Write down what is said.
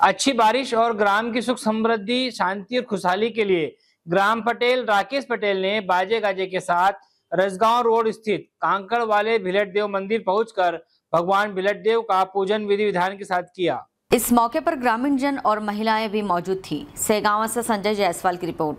अच्छी बारिश और ग्राम की सुख समृद्धि, शांति और खुशहाली के लिए ग्राम पटेल, राकेश पटेल ने बाजे गाजे के साथ रजगांव रोड स्थित कांकड़ वाले भिलट देव मंदिर पहुंचकर भगवान भिलट देव का पूजन विधि विधान के साथ किया। इस मौके पर ग्रामीण जन और महिलाएँ भी मौजूद थी। सेगावा से संजय जायसवाल की रिपोर्ट।